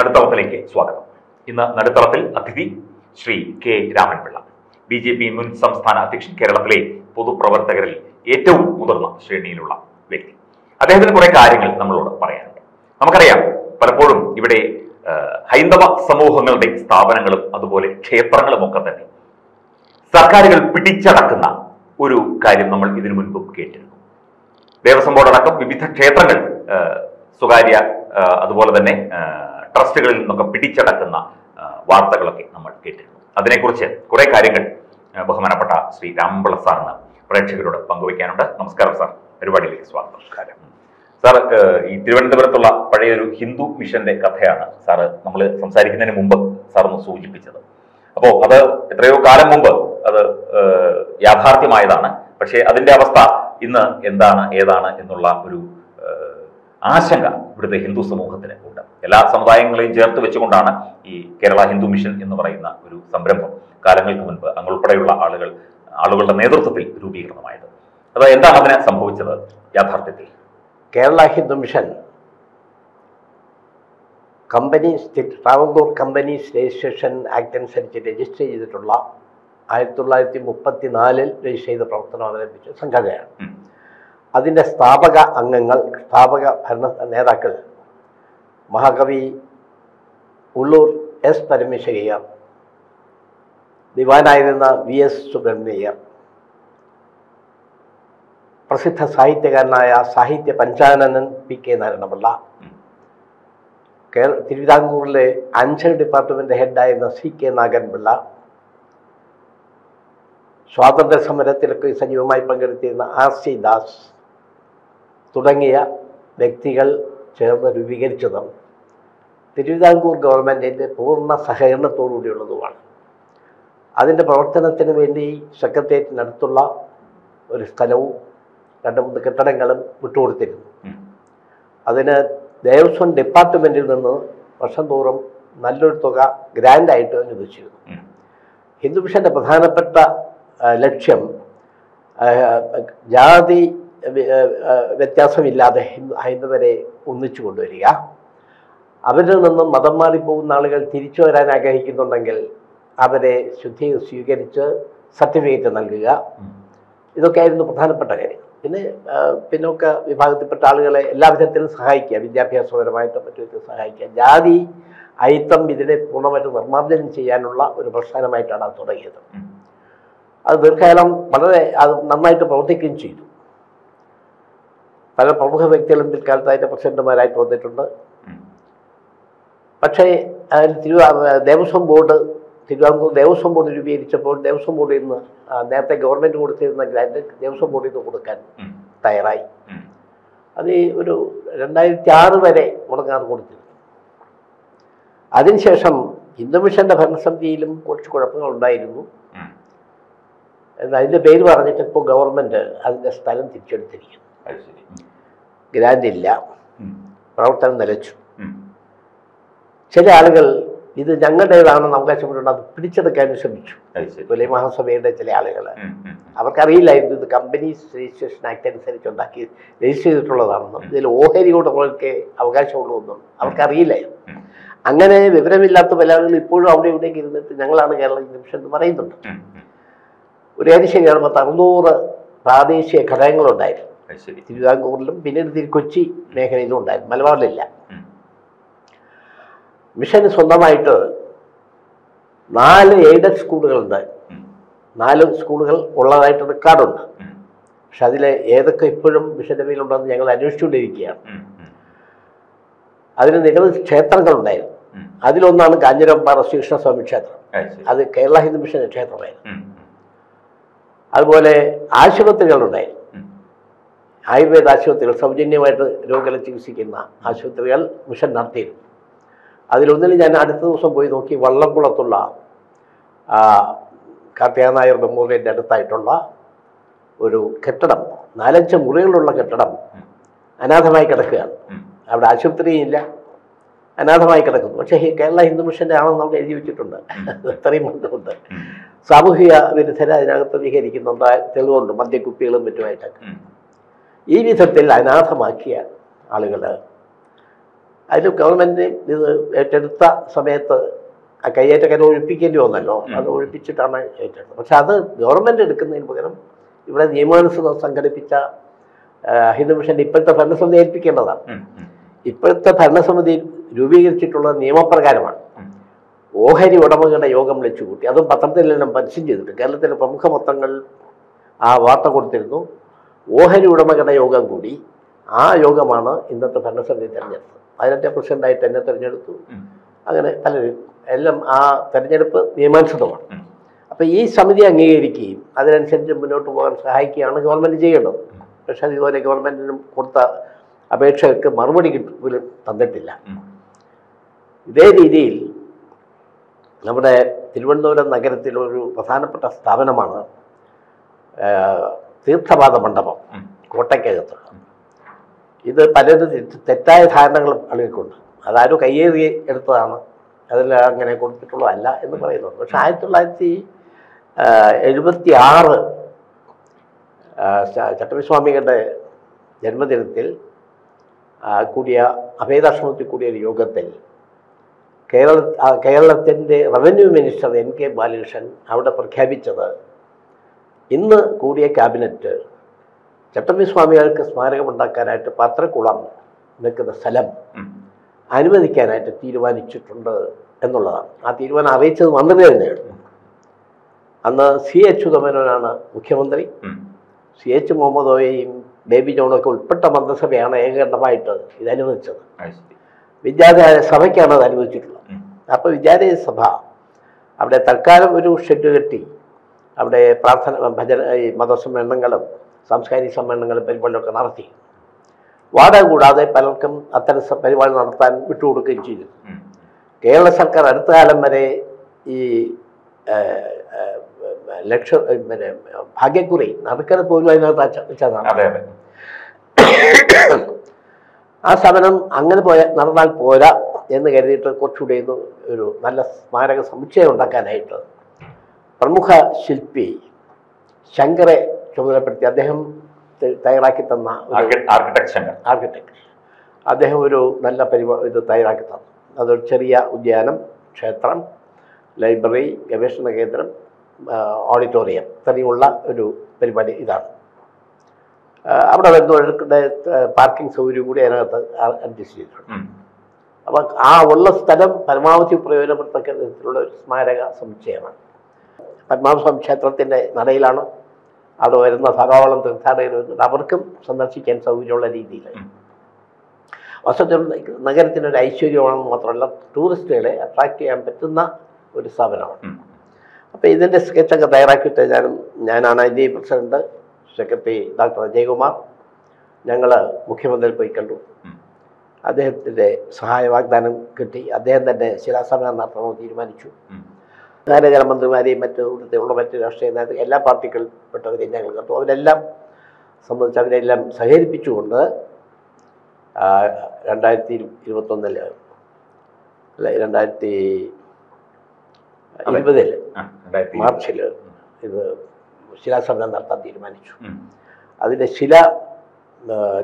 നടുത്തളത്തിലേക്ക് സ്വാഗതം. ഇന്ന് നടുത്തളത്തിൽ അതിഥി Shri K Raman Pillai B J P മുൻ സംസ്ഥാന അധ്യക്ഷൻ കേരളത്തിലെ പൊതുപ്രവർത്തകരിൽ ഏറ്റവും മുതിർന്ന ശ്രേണിയിലുള്ള വ്യക്തി. അദ്ദേഹത്തിന് കുറെ കാര്യങ്ങൾ നമ്മളോട് പറയാനുണ്ട്. നമുക്കറിയാം പലപ്പോഴും ഇവിടെ ഹൈന്ദവ സമൂഹങ്ങളുടെ സ്ഥാപനങ്ങളും അതുപോലെ ക്ഷേത്രങ്ങളും ഒക്കെ തന്നെ സർക്കാരുകൾ പിടിച്ചടക്കുന്ന ഒരു കാര്യം നമ്മൾ ഇതിനു മുൻപും കേട്ടിരുന്നു. ദേവസ്വം ബോർഡ് അടക്കം വിവിധ ക്ഷേത്രങ്ങൾ സ്വകാര്യ അതുപോലെ തന്നെ ട്രസ്റ്റുകളിൽ നിന്നൊക്കെ പിടിച്ചടക്കുന്ന വാർത്തകളൊക്കെ നമ്മൾ കേട്ടിരുന്നു. അതിനെക്കുറിച്ച് കുറെ കാര്യങ്ങൾ ബഹുമാനപ്പെട്ട ശ്രീ രാമപിള്ള സാറിന് പ്രേക്ഷകരോട് പങ്കുവയ്ക്കാനുണ്ട്. നമസ്കാരം സാർ. പരിപാടിയിലേക്ക് സ്വാഗതം. നമസ്കാരം. സാർ ഈ തിരുവനന്തപുരത്തുള്ള പഴയൊരു ഹിന്ദു മിഷന്റെ കഥയാണ് സാറ് നമ്മൾ സംസാരിക്കുന്നതിന് മുമ്പ് സാർ ഒന്ന് സൂചിപ്പിച്ചത്. അപ്പോൾ അത് എത്രയോ കാലം മുമ്പ് അത് യാഥാർത്ഥ്യമായതാണ്. പക്ഷേ അതിന്റെ അവസ്ഥ ഇന്ന് എന്താണ് ഏതാണ് എന്നുള്ള ഒരു ആശങ്ക ഇവിടുത്തെ ഹിന്ദു സമൂഹത്തിന് ഉണ്ട്. എല്ലാ സമുദായങ്ങളെയും ചേർത്ത് വെച്ചുകൊണ്ടാണ് ഈ കേരള ഹിന്ദു മിഷൻ എന്ന് പറയുന്ന ഒരു സംരംഭം കാലങ്ങൾക്ക് മുൻപ് അങ്ങുൾപ്പെടെയുള്ള ആളുകൾ ആളുകളുടെ നേതൃത്വത്തിൽ രൂപീകൃതമായത് അത് എന്താണ് അതിന് സംഭവിച്ചത് യാഥാർത്ഥ്യത്തിൽ? Kerala Hindu mission company Travancore companies registration act അനുസരിച്ച് രജിസ്റ്റർ ചെയ്തിട്ടുള്ള ആയിരത്തി തൊള്ളായിരത്തി മുപ്പത്തി നാലിൽ രജിസ്റ്റർ ചെയ്ത പ്രവർത്തനം അവലംബിച്ച സംഘടനയാണ്. അതിന്റെ സ്ഥാപക അംഗങ്ങൾ സ്ഥാപക ഭരണ നേതാക്കൾ മഹാകവി ഉള്ളൂർ എസ് പരമേശ്വരയ്യർ ദിവാനായിരുന്ന വി എസ് സുബ്രഹ്മണ്യയ്യർ പ്രസിദ്ധ സാഹിത്യകാരനായ സാഹിത്യ പഞ്ചാനന്ദൻ പി കെ നാരായണപിള്ള. കേരള തിരുവിതാംകൂറിലെ അഞ്ചൽ ഡിപ്പാർട്ട്മെന്റ് ഹെഡായിരുന്ന സി കെ നാഗൻപിള്ള സ്വാതന്ത്ര്യ സമരത്തിലൊക്കെ സജീവമായി പങ്കെടുത്തിരുന്ന ആർ സി ദാസ് തുടങ്ങിയ വ്യക്തികൾ ചേർന്ന് രൂപീകരിച്ചതും തിരുവിതാംകൂർ ഗവൺമെന്റിന്റെ പൂർണ സഹകരണത്തോടുകൂടിയുള്ളതുമാണ്. അതിന്റെ പ്രവർത്തനത്തിന് വേണ്ടി സെക്രട്ടേറിയറ്റിനടുത്തുള്ള ഒരു സ്ഥലവും രണ്ട് മൂന്ന് കെട്ടിടങ്ങളും വിട്ടുകൊടുത്തിരുന്നു. അതിന് ദേവസ്വം ഡിപ്പാർട്ട്മെന്റിൽ നിന്ന് വർഷം തോറും നല്ലൊരു തുക ഗ്രാൻഡായിട്ട് അനുവദിച്ചിരുന്നു. ഹിന്ദുമിഷന്റെ ഹിന്ദു പ്രധാനപ്പെട്ട ലക്ഷ്യം ജാതി വ്യത്യാസമില്ലാതെ ഹിന്ദു ഹൈന്ദവരെ ഒന്നിച്ചു കൊണ്ടുവരിക. അവരിൽ നിന്നും മതം മാറിപ്പോകുന്ന ആളുകൾ തിരിച്ചു വരാൻ ആഗ്രഹിക്കുന്നുണ്ടെങ്കിൽ അവരെ ശുദ്ധി സ്വീകരിച്ച് സർട്ടിഫിക്കറ്റ് നൽകുക. ഇതൊക്കെയായിരുന്നു പ്രധാനപ്പെട്ട കാര്യം. പിന്നെ പിന്നൊക്കെ വിഭാഗത്തിൽപ്പെട്ട ആളുകളെ എല്ലാ വിധത്തിലും സഹായിക്കുക. വിദ്യാഭ്യാസപരമായിട്ടും മറ്റു സഹായിക്കുക. ജാതി അയിത്തം ഇതിനെ പൂർണമായിട്ട് നിർമ്മാർജനം ചെയ്യാനുള്ള ഒരു പ്രസ്ഥാനമായിട്ടാണ് അത് തുടങ്ങിയത്. അത് ദീർഘകാലം വളരെ അത് നന്നായിട്ട് പ്രവർത്തിക്കുകയും ചെയ്തു. പല പ്രമുഖ വ്യക്തികളും പിൽക്കാലത്ത് അതിന്റെ പ്രസിഡന്റുമാരായിട്ട് വന്നിട്ടുണ്ട് പക്ഷേ തിരുവാ ദേവസ്വം ബോർഡ് തിരുവിതാംകൂർ ദേവസ്വം ബോർഡ് രൂപീകരിച്ചപ്പോൾ ദേവസ്വം ബോർഡിൽ നിന്ന് നേരത്തെ ഗവൺമെന്റ് കൊടുത്തിരുന്ന ഗ്രാൻഡ് ദേവസ്വം ബോർഡിൽ നിന്ന് കൊടുക്കാൻ തയ്യാറായി. അത് ഒരു രണ്ടായിരത്തി ആറ് വരെ മുടങ്ങാതെ കൊടുത്തിരുന്നു. അതിനുശേഷം ഹിന്ദു മിഷന്റെ ഭരണസമിതിയിലും കുറച്ച് കുഴപ്പങ്ങൾ ഉണ്ടായിരുന്നു. ഉം. എന്നാൽ അതിന്റെ പേര് പറഞ്ഞിട്ട് ഇപ്പോൾ ഗവൺമെന്റ് അതിന്റെ സ്ഥലം തിരിച്ചെടുത്തിരിക്കുന്നു. ഗ്രാൻഡ് ഇല്ല പ്രവർത്തനം നിലച്ചു. ചില ആളുകൾ ഇത് ഞങ്ങളുടേതാണെന്ന് അവകാശപ്പെട്ടുണ്ട് അത് പിടിച്ചെടുക്കാൻ ശ്രമിച്ചു. പുലി മഹാസഭയുടെ ചില ആളുകൾ. അവർക്കറിയില്ലായിരുന്നു ഇത് കമ്പനീസ് രജിസ്ട്രേഷൻ ആക്ട് അനുസരിച്ച് ഉണ്ടാക്കി രജിസ്റ്റർ ചെയ്തിട്ടുള്ളതാണെന്നും ഇതിൽ ഓഹരി ഉടമകൾക്ക് അവകാശമുള്ളൂ എന്നും അവർക്കറിയില്ലായിരുന്നു. അങ്ങനെ വിവരമില്ലാത്ത പല ആളുകൾ ഇപ്പോഴും അവിടെ ഇവിടേക്ക് ഇരുന്നിട്ട് ഞങ്ങളാണ് കേരള നിമിഷം എന്ന് പറയുന്നുണ്ട്. ഒരു കാര്യം ശരിയാണ് പത്ത് അറുന്നൂറ് പ്രാദേശിക ഘടകങ്ങളുണ്ടായിരുന്നു. ശരി. തിരുവിതാംകൂറിലും പിന്നീട് തിരു കൊച്ചി മേഖലയിലും ഉണ്ടായിരുന്നു. മലബാറിലില്ല. മിഷന് സ്വന്തമായിട്ട് നാല് എയ്ഡഡ് സ്കൂളുകളുണ്ട്. നാല് സ്കൂളുകൾ ഉള്ളതായിട്ട് റെക്കോർഡുണ്ട്. പക്ഷെ അതിൽ ഏതൊക്കെ ഇപ്പോഴും മിഷന്റെ പേരിലുണ്ടെന്ന് ഞങ്ങൾ അന്വേഷിച്ചുകൊണ്ടിരിക്കുകയാണ്. അതിന് നിരവധി ക്ഷേത്രങ്ങളുണ്ടായിരുന്നു. അതിലൊന്നാണ് കാഞ്ഞിരമ്പാറ ശ്രീകൃഷ്ണസ്വാമി ക്ഷേത്രം. അത് കേരള ഹിന്ദു മിഷന്റെ ക്ഷേത്രമായിരുന്നു. അതുപോലെ ആശുപത്രികളുണ്ടായിരുന്നു. ആയുർവേദ ആശുപത്രികൾ സൗജന്യമായിട്ട് രോഗികളെ ചികിത്സിക്കുന്ന ആശുപത്രികൾ മിഷൻ നടത്തിയിരുന്നു. അതിലൊന്നിൽ ഞാൻ അടുത്ത ദിവസം പോയി നോക്കി വള്ളംകുളത്തുള്ള ആ, കാർത്തിക നായർ മെമ്മോറിയലിന്റെ അടുത്തായിട്ടുള്ള ഒരു കെട്ടിടം. നാലഞ്ച് മുറികളുള്ള കെട്ടിടം. അനാഥമായി കിടക്കുകയാണ്. അവിടെ ആശുപത്രിയില്ല അനാഥമായി കിടക്കുന്നു. പക്ഷേ കേരള ഹിന്ദു മിഷന്റെ ആണെന്ന് അവിടെ എഴുതി വെച്ചിട്ടുണ്ട്. അത്രയും ബന്ധമുണ്ട്. സാമൂഹിക വിരുദ്ധരെ അതിനകത്ത് വിഹരിക്കുന്നുണ്ട്. തെളിവുണ്ട്. മദ്യക്കുപ്പികളും മറ്റുമായിട്ടൊക്കെ. ഈ വിധത്തിൽ അനാഥമാക്കിയ ആളുകൾ അതിൽ ഗവൺമെന്റ് ഇത് ഏറ്റെടുത്ത സമയത്ത് ആ കയ്യേറ്റക്കാരെ ഒഴിപ്പിക്കേണ്ടി വന്നല്ലോ. അത് ഒഴിപ്പിച്ചിട്ടാണ് ഏറ്റെടുത്തത്. പക്ഷെ അത് ഗവൺമെന്റ് എടുക്കുന്നതിന് പകരം ഇവിടെ നിയമാനുസൃതം സംഘടിപ്പിച്ച ഹിന്ദു മിഷന്റെ ഇപ്പോഴത്തെ ഭരണസമിതി ഏൽപ്പിക്കേണ്ടതാണ്. ഇപ്പോഴത്തെ ഭരണസമിതി രൂപീകരിച്ചിട്ടുള്ള നിയമപ്രകാരമാണ്. ഓഹരി ഉടമകളുടെ യോഗം വിളിച്ചു കൂട്ടി അതും പത്രത്തിലെല്ലാം പരസ്യം ചെയ്തിട്ടുണ്ട് കേരളത്തിലെ പ്രമുഖ പത്രങ്ങൾ ആ വാർത്ത കൊടുത്തിരുന്നു. ഓഹരി ഉടമകളുടെ യോഗം കൂടി ആ യോഗമാണ് ഇന്നത്തെ ഭരണസമിതി തിരഞ്ഞെടുത്തത്. അതിനകത്തെ പ്രസിഡന്റായിട്ട് എന്നെ തിരഞ്ഞെടുത്തു. അങ്ങനെ പലരും എല്ലാം ആ തെരഞ്ഞെടുപ്പ് നിയമാനുസൃതമാണ്. അപ്പോൾ ഈ സമിതി അംഗീകരിക്കുകയും അതിനനുസരിച്ച് മുന്നോട്ട് പോകാൻ സഹായിക്കുകയാണ് ഗവൺമെന്റ് ചെയ്യേണ്ടത്. പക്ഷെ അതുപോലെ ഗവൺമെന്റിനും കൊടുത്ത അപേക്ഷകൾക്ക് മറുപടി കിട്ട- പോലും തന്നിട്ടില്ല. ഇതേ രീതിയിൽ നമ്മുടെ തിരുവനന്തപുരം നഗരത്തിലൊരു പ്രധാനപ്പെട്ട സ്ഥാപനമാണ് ആ, തീർത്ഥപാദ മണ്ഡപം. കോട്ടയ്ക്കകത്ത്. ഇത് പലരും തെറ്റായ ധാരണകൾ ആളുകൾക്കുണ്ട് അതാരും കയ്യേറി എടുത്തതാണ്. അതിൽ അങ്ങനെ കൊടുത്തിട്ടുള്ളതല്ല എന്ന് പറയുന്നുണ്ട്. പക്ഷെ ആയിരത്തി തൊള്ളായിരത്തി എഴുപത്തി ആറ് ചട്ടമ്പിസ്വാമികളുടെ ജന്മദിനത്തിൽ കൂടിയ അഭേദാശ്രമത്തിൽ കൂടിയ ഒരു യോഗത്തിൽ കേരള കേരളത്തിന്റെ revenue minister N K Balakrishnan അവിടെ പ്രഖ്യാപിച്ചത് ഇന്ന് കൂടിയ ക്യാബിനറ്റ് ചട്ടമ്പി സ്വാമികൾക്ക് സ്മാരകമുണ്ടാക്കാനായിട്ട് പത്രക്കുളം നിൽക്കുന്ന സ്ഥലം. അനുവദിക്കാനായിട്ട് തീരുമാനിച്ചിട്ടുണ്ട് എന്നുള്ളതാണ് ആ തീരുമാനം അറിയിച്ചത് മന്ത്രി തന്നെയാണ് അന്ന് സി എച്ച് ഉദമനോനാണ് മുഖ്യമന്ത്രി. സി എച്ച് മുഹമ്മദ് ഓയെയും ബേബി ജോണൊക്കെ ഉൾപ്പെട്ട മന്ത്രിസഭയാണ് ഏകകണ്ഠമായിട്ട് ഇത് അനുവദിച്ചത്. വിദ്യാലയ സഭയ്ക്കാണ് അത് അനുവദിച്ചിട്ടുള്ളത്. അപ്പോൾ വിദ്യാലയ സഭ അവിടെ തൽക്കാലം ഒരു ഷെഡ് കെട്ടി അവിടെ പ്രാർത്ഥന ഭജന ഈ മതസമ്മേളനങ്ങളും സാംസ്കാരിക സമ്മേളനങ്ങളും പരിപാടികളൊക്കെ നടത്തി. വാടക കൂടാതെ പലർക്കും അത്തരം പരിപാടി നടത്താൻ വിട്ടുകൊടുക്കുകയും ചെയ്തു. കേരള സർക്കാർ അടുത്ത കാലം വരെ ഈ ലക്ഷ പിന്നെ ഭാഗ്യക്കുറി നടക്കൽ പോലും അതിനകത്ത് വെച്ചതാണ്. ആ സമരം അങ്ങനെ പോയ നടന്നാൽ പോരാ എന്ന് കരുതിയിട്ട് കുറച്ചുകൂടി ഒരു നല്ല സ്മാരക സമുച്ചയം ഉണ്ടാക്കാനായിട്ട് പ്രമുഖ ശില്പി ശങ്കറെ ചുമതലപ്പെടുത്തി. അദ്ദേഹം തയ്യാറാക്കി തന്ന ആർക്കിടെക്ട് അദ്ദേഹം ഒരു നല്ല പരിപാ ഇത് തയ്യാറാക്കി തന്നു. അതൊരു ചെറിയ ഉദ്യാനം ക്ഷേത്രം ലൈബ്രറി ഗവേഷണ കേന്ദ്രം ഓഡിറ്റോറിയം ഇത്രയുമുള്ള ഒരു പരിപാടി ഇതാണ്. അവിടെ വരുന്നവരുടെ പാർക്കിംഗ് സൗകര്യം കൂടി അതിനകത്ത് അഡ്ജസ്റ്റ് ചെയ്തിട്ടുണ്ട്. അപ്പം ആ ഉള്ള സ്ഥലം പരമാവധി പ്രയോജനപ്പെടുത്തക്ക വിധത്തിലുള്ള ഒരു സ്മാരക സമുച്ചയമാണ്. പത്മനാഭസ്വാമി ക്ഷേത്രത്തിന്റെ നടയിലാണ്. അവിടെ വരുന്ന ധാരാളം തീർത്ഥാടകർ വരുന്നുണ്ട്. അവർക്കും സന്ദർശിക്കാൻ സൗകര്യമുള്ള രീതിയിൽ. വസ്തുത്തിൽ നഗരത്തിനൊരു ഐശ്വര്യമാണെന്ന് മാത്രമല്ല ടൂറിസ്റ്റുകളെ അട്രാക്റ്റ് ചെയ്യാൻ പറ്റുന്ന ഒരു സ്ഥാപനമാണ്. അപ്പോൾ ഇതിന്റെ സ്കെച്ചൊക്കെ തയ്യാറാക്കിയിട്ട് ഞാനും ഞാനാണ് I D president secretary doctor Ajaykumar. ഞങ്ങൾ മുഖ്യമന്ത്രി പോയി കണ്ടു. അദ്ദേഹത്തിന്റെ സഹായ വാഗ്ദാനം കിട്ടി. അദ്ദേഹം തന്നെ ശിലാസ്ഥാപനം നടത്തണമെന്ന് തീരുമാനിച്ചു. ഉം. മന്ത്രിമാരെയും മറ്റു ഇവിടുത്തെ ഉള്ള മറ്റ് രാഷ്ട്രീയ നേതാക്കൾ എല്ലാ പാർട്ടികൾപ്പെട്ടവരെയും ഞങ്ങൾ കണ്ടു അവരെല്ലാം സംബന്ധിച്ച് അവരെല്ലാം സഹകരിപ്പിച്ചുകൊണ്ട് രണ്ടായിരത്തി ഇരു- ഇരുപത്തൊന്നിൽ അല്ല രണ്ടായിരത്തി. ഇരുപതിൽ മാർച്ചിൽ ഇത് ശിലാസമരം നടത്താൻ തീരുമാനിച്ചു. അതിന്റെ ശില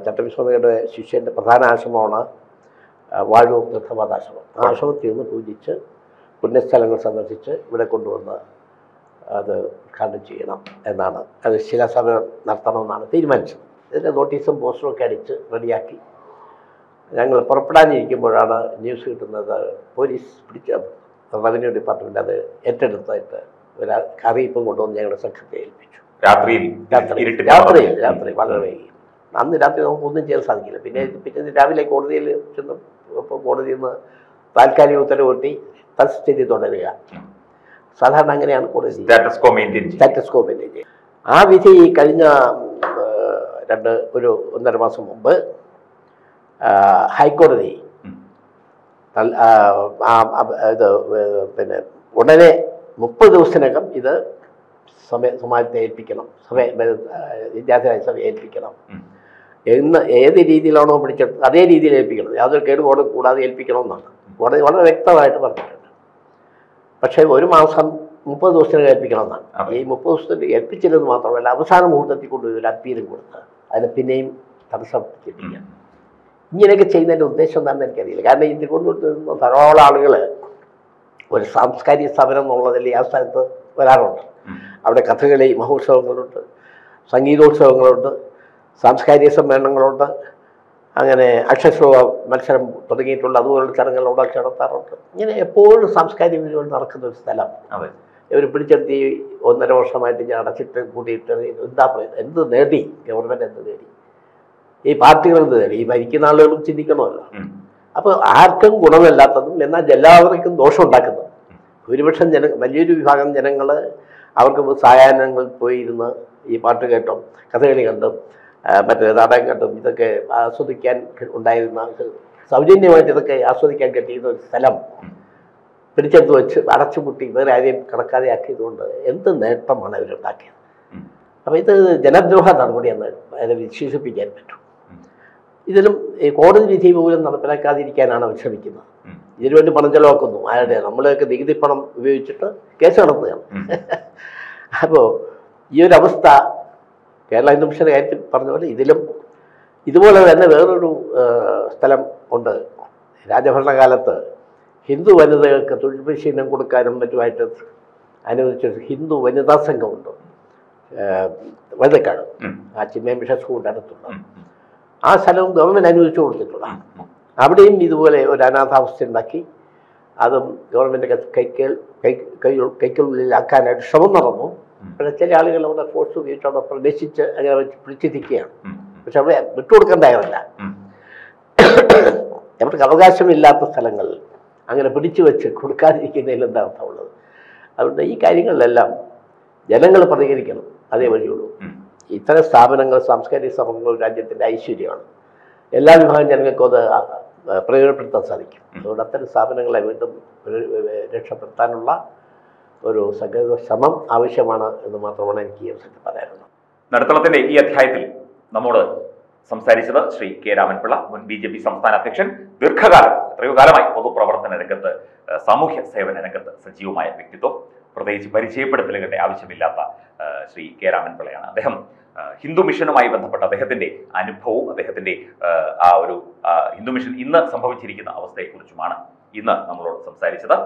ചട്ടമ്പിസ്വാമിയുടെ ശിഷ്യന്റെ പ്രധാന ആശ്രമമാണ് വാഴൂർ തീർത്ഥപാദാശ്രമം ആ ആശ്രമത്തിൽ നിന്ന് പൂജിച്ച് പുണ്യസ്ഥലങ്ങൾ സന്ദർശിച്ച് ഇവിടെ കൊണ്ടുവന്ന് അത് ഉദ്ഘാടനം ചെയ്യണം എന്നാണ്. അത് ശിലാസ്ഥാപനം നടത്തണമെന്നാണ് തീരുമാനിച്ചത്. ഇതിന്റെ നോട്ടീസും പോസ്റ്ററും ഒക്കെ അടിച്ച് റെഡിയാക്കി. ഞങ്ങൾ പുറപ്പെടാനിരിക്കുമ്പോഴാണ് ന്യൂസ് കിട്ടുന്നത് പോലീസ് പിടിച്ച റവന്യൂ ഡിപ്പാർട്ട്മെന്റ് അത് ഏറ്റെടുത്തായിട്ട് ഒരു അറിയിപ്പും കൊണ്ടുവന്ന് ഞങ്ങളുടെ സംഘത്തെ ഏൽപ്പിച്ചു. രാത്രിയിൽ രാത്രി രാത്രിയിൽ രാത്രി വളരെ വൈകി. അന്ന് രാത്രി നമുക്ക് ഒന്നും ചെയ്യാൻ സാധിക്കില്ല. പിന്നെ പിന്നെ രാവിലെ കോടതിയിൽ ചെന്ന് ഇപ്പോൾ കോടതിയിൽ നിന്ന് താൽക്കാലിക ഉത്തരവ് കിട്ടി. തൽസ്ഥിതി തുടരുക. സാധാരണ അങ്ങനെയാണ് കൂടുതൽ. സ്റ്റാറ്റസ് കോ മെയിന്റെയിൻ ആ വിധി കഴിഞ്ഞ രണ്ട് ഒരു ഒന്നര മാസം മുമ്പ് ഹൈക്കോടതി ഇത് പിന്നെ ഉടനെ മുപ്പത് ദിവസത്തിനകം ഇത് സമയ സമാജത്തെ ഏൽപ്പിക്കണം. സമയ വിദ്യാർത്ഥിരായ സഭ ഏൽപ്പിക്കണം. എന്ന് ഏത് രീതിയിലാണോ പിടിച്ചെടുത്തത് അതേ രീതിയിൽ ഏൽപ്പിക്കണം. യാതൊരു കേടുപാടും കൂടാതെ ഏൽപ്പിക്കണമെന്നാണ്. കോടതി വളരെ വ്യക്തമായിട്ട് പറഞ്ഞിട്ടുണ്ട്. പക്ഷേ ഒരു മാസം മുപ്പത് ദിവസത്തിന് ഏൽപ്പിക്കണമെന്നാണ്. ഈ മുപ്പത് ദിവസത്തിന് ഏൽപ്പിച്ചില്ലെന്ന് മാത്രമല്ല അവസാന മുഹൂർത്തത്തിൽ കൊണ്ടുപോയി ഒരു അപ്പീലും കൊടുത്ത് അതിന് പിന്നെയും തടസ്സപ്പെട്ടിരിക്കുക ഇങ്ങനെയൊക്കെ ചെയ്യുന്നതിന്റെ ഉദ്ദേശം എന്താണെന്ന് എനിക്കറിയില്ല. കാരണം ഈ കൊണ്ടുവരുന്ന ധാരാളം ആളുകൾ ഒരു സാംസ്കാരിക സ്ഥാപനം എന്നുള്ളതിൽ ആ സ്ഥലത്ത് വരാറുണ്ട്. അവിടെ കഥകളി മഹോത്സവങ്ങളുണ്ട് സംഗീതോത്സവങ്ങളുണ്ട് സാംസ്കാരിക സമ്മേളനങ്ങളുണ്ട് അങ്ങനെ അക്ഷരശ്ലോക മത്സരം തുടങ്ങിയിട്ടുള്ള അതുപോലുള്ള ചടങ്ങുകൾ അവിടെ നടത്താറുണ്ട്. ഇങ്ങനെ എപ്പോഴും സാംസ്കാരിക പരിപാടി നടക്കുന്ന ഒരു സ്ഥലം. അതെ. ഇവർ പിടിച്ചെടുത്തി ഒന്നര വർഷമായിട്ട് ഞാൻ അടച്ചിട്ട് കൂട്ടിയിട്ട് എന്താ പറയുന്നത് എന്ത് നേടി? ഗവൺമെന്റ് എന്ത് നേടി? ഈ പാർട്ടികൾ എന്ത് നേടി? ഈ ഭരിക്കുന്ന ആളുകളും ചിന്തിക്കണമല്ലോ. അപ്പോൾ ആർക്കും ഗുണമില്ലാത്തതും എന്നാൽ എല്ലാവർക്കും ദോഷം ഉണ്ടാക്കുന്നത്. ഭൂരിപക്ഷം ജന വലിയൊരു വിഭാഗം ജനങ്ങൾ അവർക്ക് സായാഹ്നങ്ങളിൽ പോയിരുന്ന് ഈ പാട്ട് കേട്ടും കഥകളി കണ്ടും മറ്റേ നാടകം കണ്ടും ഇതൊക്കെ ആസ്വദിക്കാൻ ഉണ്ടായിരുന്ന സൗജന്യമായിട്ട് ഇതൊക്കെ ആസ്വദിക്കാൻ കിട്ടിയിരുന്ന ഒരു സ്ഥലം പിടിച്ചെടുത്ത് വെച്ച് അടച്ചുപൂട്ടി വേറെ ആരെയും കണക്കാതെയാക്കിയതുകൊണ്ട് എന്ത് നേട്ടമാണ് അവരുണ്ടാക്കിയത്? ഉണ്ടാക്കിയത് അപ്പോൾ ഇത് ജനദ്രോഹ നടപടിയെന്ന് അതിനെ വിശേഷിപ്പിക്കാൻ പറ്റും. ഇതിലും ഈ കോടതി വിധി പോലും നടപ്പിലാക്കാതിരിക്കാനാണ് അവർ ശ്രമിക്കുന്നത്. ഇതിനുവേണ്ടി പണം ചെലവാക്കുന്നു. ആരുടെ? നമ്മളെയൊക്കെ നികുതി പണം ഉപയോഗിച്ചിട്ട് കേസ് നടത്തുകയാണ്. അപ്പോൾ ഈ ഒരു അവസ്ഥ കേരള ഹിന്ദു മിഷന്റെ കാര്യത്തിൽ പറഞ്ഞ പോലെ ഇതിലും ഇതുപോലെ തന്നെ വേറൊരു സ്ഥലം ഉണ്ട്. രാജഭരണകാലത്ത് ഹിന്ദു വനിതകൾക്ക് തൊഴിൽ പരിശീലനം കൊടുക്കാനും മറ്റുമായിട്ട് അനുവദിച്ചൊരു ഹിന്ദു വനിതാ സംഘമുണ്ട്. വഴുതക്കാട് ആ ചിന്മയ മിഷൻ സ്കൂളിന്റെ അടുത്തുള്ള. ആ സ്ഥലവും ഗവൺമെന്റ് അനുവദിച്ചു കൊടുത്തിട്ടുള്ളതാണ് അവിടെയും ഇതുപോലെ ഒരു അനാഥാവസ്ഥ ഉണ്ടാക്കി. അതും ഗവൺമെന്റ് കൈക്കൽ കൈ കൈ കൈക്കുള്ളിലാക്കാനായിട്ട് ശ്രമം നടന്നു. പക്ഷേ ചില ആളുകൾ അവിടെ ഫോഴ്സ് ഉപയോഗിച്ച് അവിടെ പ്രവേശിച്ച് അങ്ങനെ വെച്ച് പിടിച്ചിരിക്കുകയാണ്. പക്ഷെ അവിടെ വിട്ടുകൊടുക്കാൻ തയ്യാറല്ല. അവർക്ക് അവകാശമില്ലാത്ത സ്ഥലങ്ങളിൽ അങ്ങനെ പിടിച്ചു വെച്ച് കൊടുക്കാതിരിക്കുന്നതിൽ എന്താ അർത്ഥമുള്ളത്? അതുകൊണ്ട് ഈ കാര്യങ്ങളിലെല്ലാം ജനങ്ങൾ പ്രതികരിക്കണം. അതേ വഴിയുള്ളൂ. ഇത്തരം സ്ഥാപനങ്ങൾ സാംസ്കാരിക സമൂഹങ്ങൾ രാജ്യത്തിന്റെ ഐശ്വര്യമാണ്. എല്ലാ വിഭാഗം ജനങ്ങൾക്കും അത് പ്രയോജനപ്പെടുത്താൻ സാധിക്കും. അതുകൊണ്ട് അത്തരം സ്ഥാപനങ്ങളെ വീണ്ടും രക്ഷപ്പെടുത്താനുള്ള ഒരു സംഘടിത ശ്രമം ആവശ്യമാണ് എന്ന് മാത്രമാണ് എനിക്ക് ഈ അവസരത്തിൽ പറയാനുള്ളത്. നടുത്തളത്തിന്റെ ഈ അധ്യായത്തിൽ നമ്മോട് സംസാരിച്ചത് ശ്രീ കെ രാമൻപിള്ള മുൻ ബി ജെ പി സംസ്ഥാന അധ്യക്ഷൻ ദീർഘകാലം എത്രയോ കാലമായി പൊതുപ്രവർത്തന രംഗത്ത് സാമൂഹ്യ സേവന രംഗത്ത് സജീവമായ വ്യക്തിത്വം പ്രത്യേകിച്ച് പരിചയപ്പെടുത്തലുകളുടെ ആവശ്യമില്ലാത്ത ശ്രീ കെ രാമൻപിള്ളയാണ്. അദ്ദേഹം ഹിന്ദു മിഷനുമായി ബന്ധപ്പെട്ട അദ്ദേഹത്തിന്റെ അനുഭവവും അദ്ദേഹത്തിന്റെ ആ ഒരു ഹിന്ദു മിഷൻ ഇന്ന് സംഭവിച്ചിരിക്കുന്ന അവസ്ഥയെക്കുറിച്ചുമാണ് ഇന്ന് നമ്മളോട് സംസാരിച്ചത്.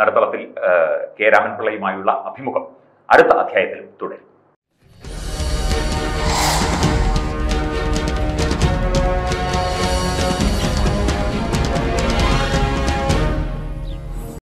നടുത്തളത്തിൽ കെ രാമൻപിള്ളയുമായുള്ള അഭിമുഖം അടുത്ത അധ്യായത്തിൽ തുടരും.